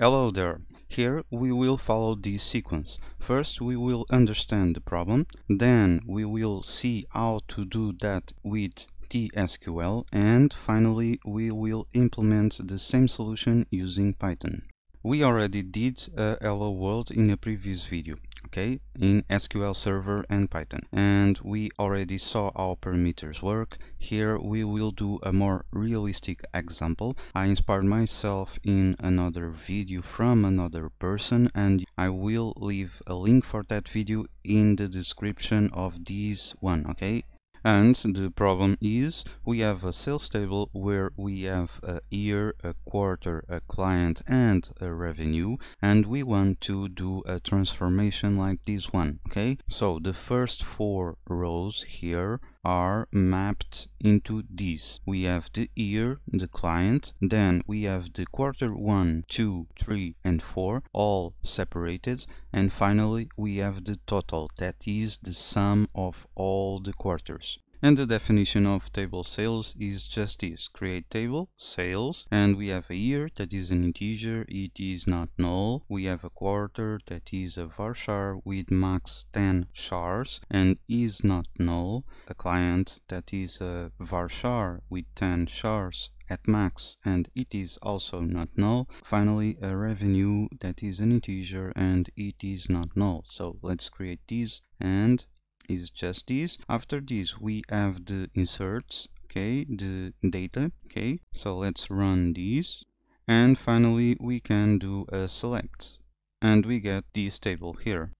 Hello there. Here we will follow this sequence. First we will understand the problem, then we will see how to do that with TSQL and finally we will implement the same solution using Python. We already did a hello world in a previous video, okay, in SQL Server and Python. And we already saw how parameters work. Here we will do a more realistic example. I inspired myself in another video from another person and I will leave a link for that video in the description of this one, okay? And the problem is we have a sales table where we have a year, a quarter, a client and a revenue and we want to do a transformation like this one, okay? So the first four rows here are mapped into these. We have the year, the client, then we have the quarter 1, 2, 3 and 4 all separated and finally we have the total that is the sum of all the quarters. And the definition of table sales is just this. Create table, sales, and we have a year that is an integer, it is not null. We have a quarter that is a varchar with max 10 chars and is not null. A client that is a varchar with 10 chars at max and it is also not null. Finally, a revenue that is an integer and it is not null. So let's create this and is just this. After this we have the inserts, okay, the data, okay. So let's run this and finally we can do a select and we get this table here.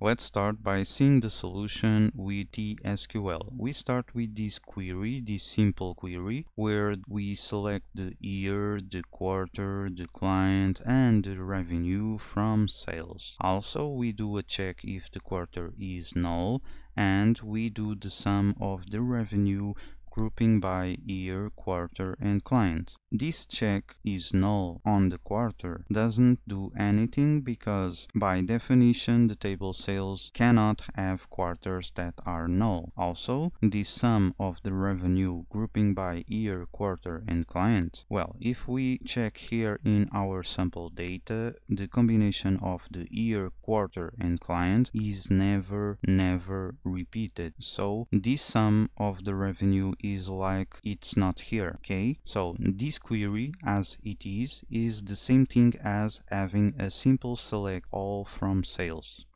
Let's start by seeing the solution with the SQL. We start with this query, this simple query, where we select the year, the quarter, the client, and the revenue from sales. Also, we do a check if the quarter is null, and we do the sum of the revenue grouping by year, quarter and client. This check is null on the quarter doesn't do anything because by definition the table sales cannot have quarters that are null. Also, the sum of the revenue grouping by year, quarter and client. Well, if we check here in our sample data, the combination of the year, quarter and client is never, never repeated. So this sum of the revenue is like it's not here okay? So this query as it is is the same thing as having a simple select all from sales.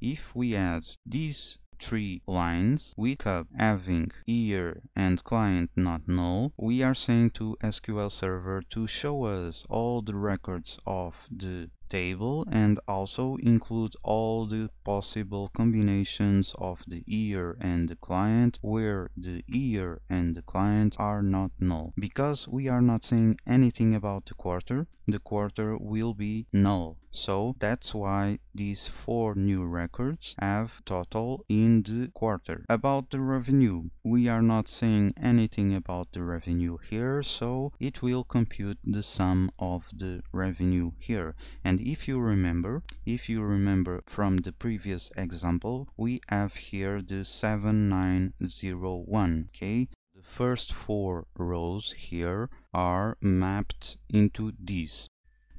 If we add these three lines with cube having year and client not null we are saying to SQL Server to show us all the records of the table and also include all the possible combinations of the year and the client where the year and the client are not null. Because we are not saying anything about the quarter, the quarter will be null. So that's why these four new records have total in the quarter. About the revenue, we are not saying anything about the revenue here, so it will compute the sum of the revenue here. And if you remember, if you remember from the previous example, we have here the 7901, okay? The first four rows here are mapped into these.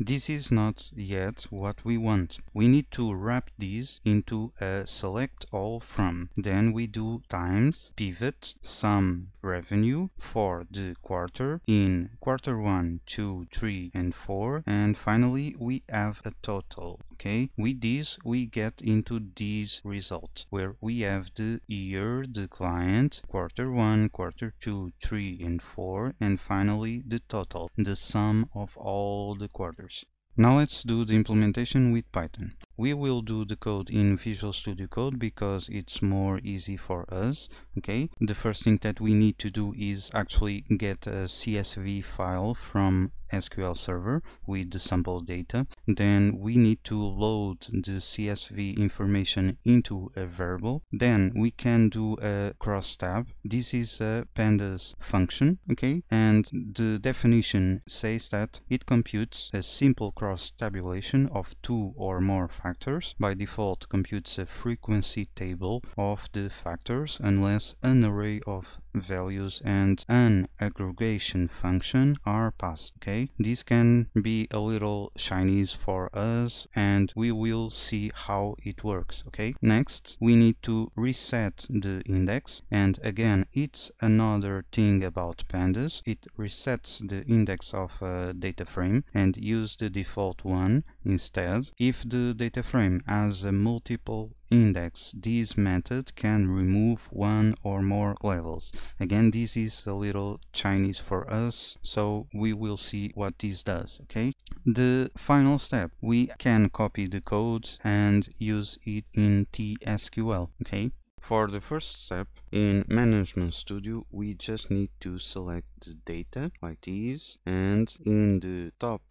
This is not yet what we want. We need to wrap these into a select all from. Then we do times pivot sum revenue for the quarter in quarter 1, 2, 3 and 4 and finally we have a total okay with this we get into this result where we have the year the client quarter 1 quarter 2 3 and 4 and finally the total the sum of all the quarters now let's do the implementation with Python. We will do the code in Visual Studio Code because it's more easy for us, okay? The first thing that we need to do is actually get a CSV file from SQL Server with the sample data. Then we need to load the CSV information into a variable. Then we can do a cross tab. This is a pandas function, okay? And the definition says that it computes a simple cross tabulation of two or more factors. By default computes a frequency table of the factors unless an array of values and an aggregation function are passed okay this can be a little Chinese for us and we will see how it works okay? Next we need to reset the index and again it's another thing about pandas. It resets the index of a data frame and use the default one instead. If the data frame has a multiple index. This method can remove one or more levels. Again this is a little Chinese for us so we will see what this does okay? The final step we can copy the code and use it in TSQL okay? For the first step in Management Studio we just need to select the data like this and in the top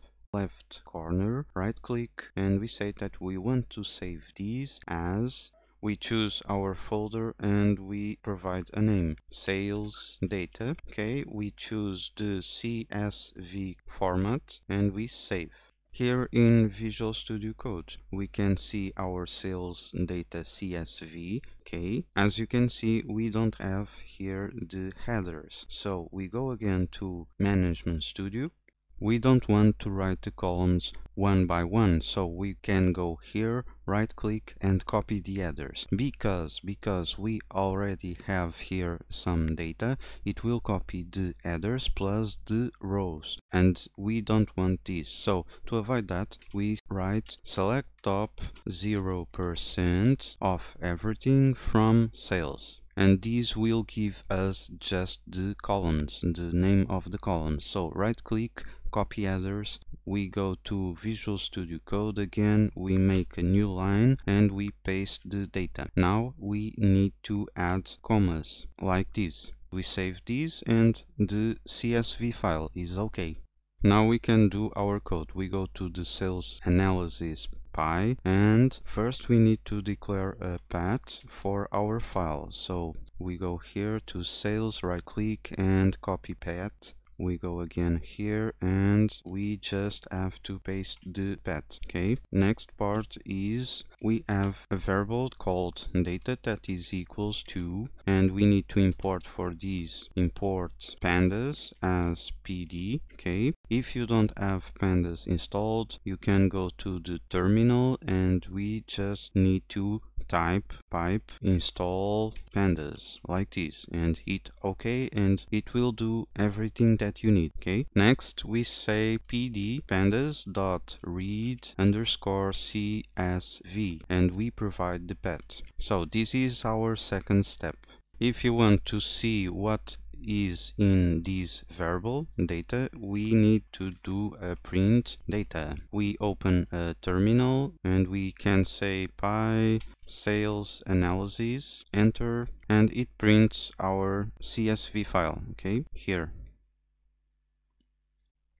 left corner right click and we say that we want to save these as we choose our folder and we provide a name sales data. Okay we choose the csv format and we save. Here in Visual Studio Code we can see our sales data CSV okay as you can see we don't have here the headers. So we go again to Management Studio we don't want to write the columns one by one so we can go here right click and copy the headers because because we already have here some data it will copy the headers plus the rows and we don't want this. So to avoid that we write select top 0% of everything from sales and these will give us just the columns the name of the columns. So right click copy headers we go to Visual Studio Code again. We make a new line and we paste the data. Now we need to add commas like this. We save this and the CSV file is okay. Now we can do our code. We go to the sales analysis and first we need to declare a path for our file. So we go here to sales right click and copy path we go again here and we just have to paste the path okay? Next part is we have a variable called data that is equals to and we need to import for these. Import pandas as pd okay? If you don't have pandas installed you can go to the terminal and we just need to type pip install pandas like this and hit ok and it will do everything that you need okay? Next we say pd pandas dot read underscore csv and we provide the path so this is our second step. If you want to see what is in this variable data we need to do a print data. We open a terminal and we can say py sales analysis enter and it prints our csv file okay here.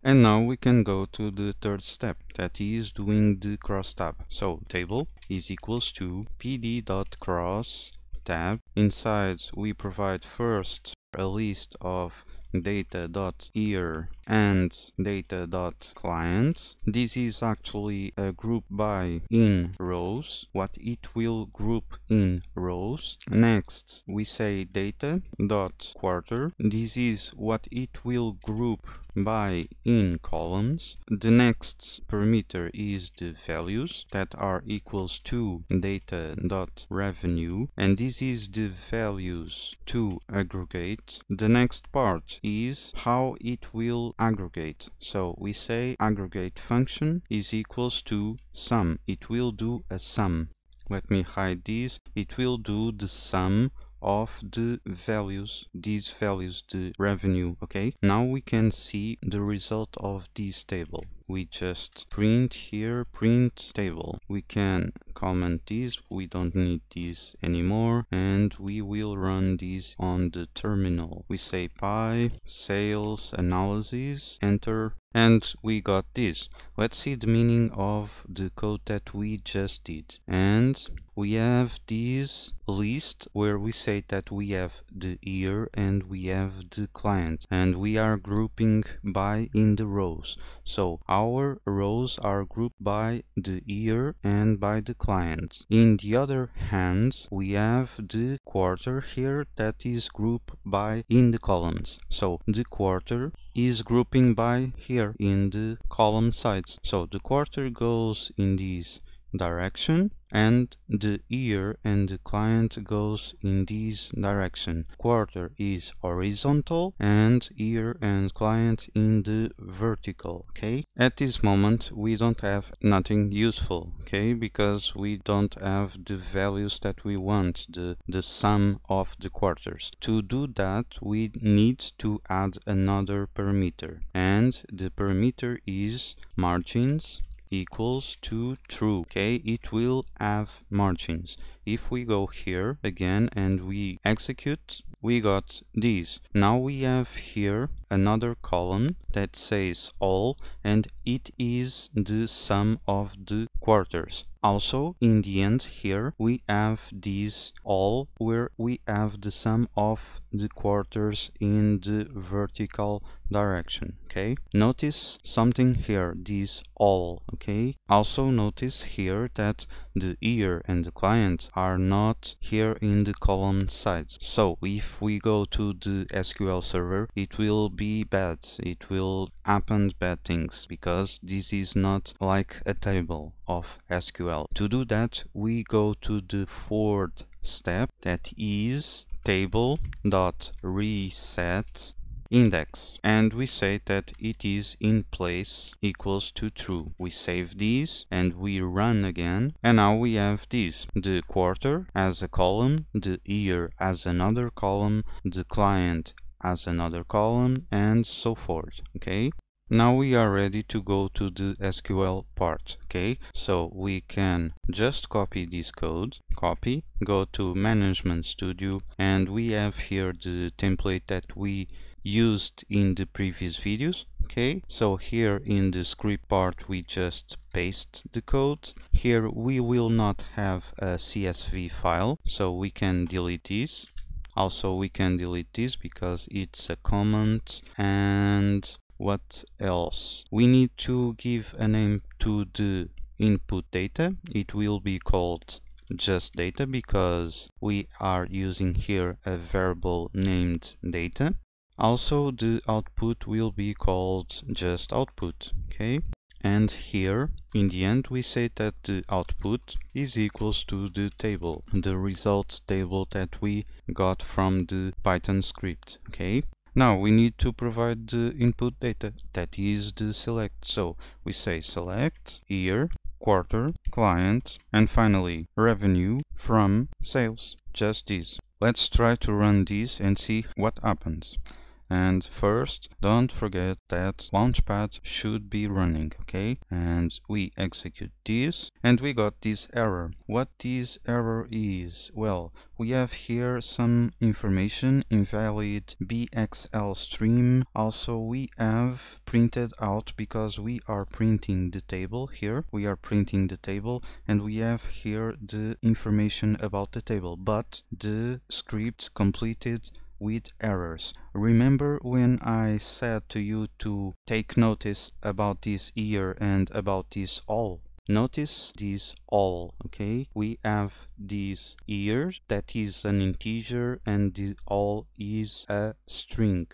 And now we can go to the third step that is doing the cross tab. So table is equals to pd.cross tab. Inside we provide first a list of data.year and data.client. This is actually a group by in rows, what it will group in rows. Next, we say data.quarter. This is what it will group by in columns. The next parameter is the values that are equals to data dot revenue and this is the values to aggregate. The next part is how it will aggregate. So we say aggregate function is equals to sum. It will do a sum. Let me hide this. It will do the sum of the values these values the revenue okay? Now we can see the result of this table. We just print here print table. We can comment this. We don't need this anymore. And we will run this on the terminal. We say py sales analysis enter and we got this. Let's see the meaning of the code that we just did. And we have this list where we say that we have the year and we have the client and we are grouping by in the rows. So our rows are grouped by the year and by the client. In the other hand we have the quarter here that is grouped by in the columns. So the quarter is grouping by here in the column sides. So the quarter goes in this direction and the year and the client goes in this direction. Quarter is horizontal and year and client in the vertical, okay? At this moment we don't have nothing useful, okay? Because we don't have the values that we want, the, the sum of the quarters. To do that we need to add another parameter and the parameter is margins equals to true okay? It will have margins. If we go here again and we execute we got this now we have here another column that says all and it is the sum of the quarters. Also in the end here we have this all where we have the sum of the quarters in the vertical direction okay? Notice something here this all okay? Also notice here that the year and the client are not here in the column sides. So if we go to the SQL server it will be bad it will happen bad things because this is not like a table of SQL to do that we go to the fourth step that is table dot reset index and we say that it is in place equals to true. We save this and we run again and now we have this the quarter as a column the year as another column the client as another column and so forth okay? Now we are ready to go to the SQL part okay? So we can just copy this code copy go to management studio and we have here the template that we used in the previous videos okay? So here in the script part we just paste the code. Here we will not have a csv file so we can delete this also we can delete this because it's a comment. And what else? We need to give a name to the input data. It will be called just data because we are using here a variable named data. Also the output will be called just output okay and here in the end we say that the output is equals to the table the result table that we got from the python script okay? Now we need to provide the input data that is the select. So we say select year quarter client and finally revenue from sales just this. Let's try to run this and see what happens and first don't forget that launchpad should be running okay? And we execute this and we got this error. What this error is? Well we have here some information invalid bxl stream. Also we have printed out because we are printing the table here. We are printing the table and we have here the information about the table. But the script completed with errors. Remember when I said to you to take notice about this year and about this all? Notice this all, okay? We have this year that is an integer and the all is a string.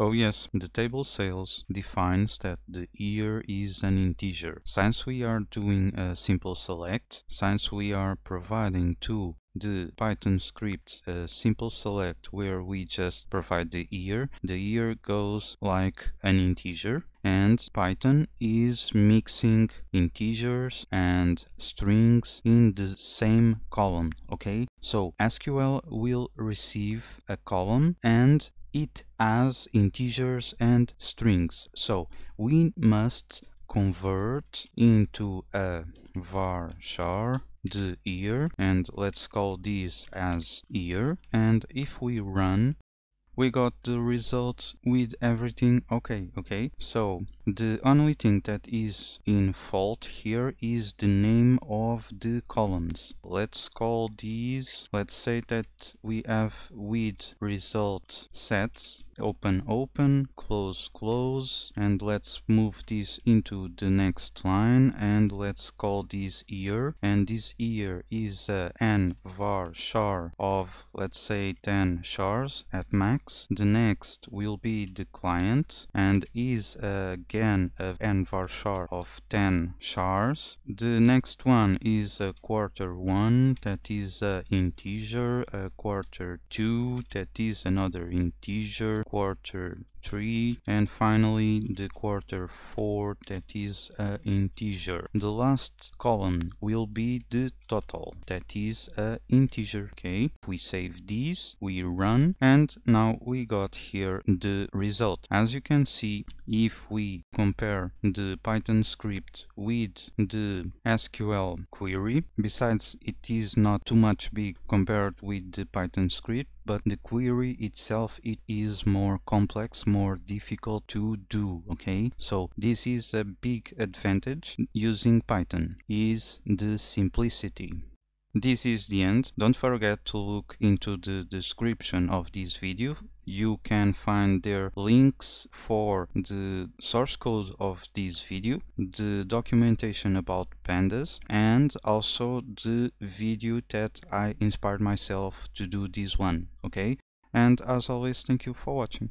Oh yes, the table sales defines that the year is an integer. Since we are doing a simple select, since we are providing two the Python script a uh, simple select where we just provide the year. The year goes like an integer and Python is mixing integers and strings in the same column, okay? So SQL will receive a column and it has integers and strings. So we must convert into a varchar the year and let's call this as year and if we run we got the result with everything. Okay okay. So the only thing that is in fault here is the name of the columns. Let's call these let's say that we have with result sets open open close close and let's move this into the next line and let's call this year. And this year is uh, n var char of let's say 10 chars at max. The next will be the client and is uh, again a n var char of 10 chars. The next one is a quarter one that is a integer. A quarter two that is another integer quarter 3 and finally the quarter 4 that is a integer. The last column will be the total that is a integer okay? We save these we run and now we got here the result. As you can see if we compare the python script with the sql query besides it is not too much big compared with the python script but the query itself it is more complex more difficult to do okay? So this is a big advantage using python is the simplicity this is the end. Don't forget to look into the description of this video. You can find there links for the source code of this video the documentation about pandas and also the video that i inspired myself to do this one okay? And as always thank you for watching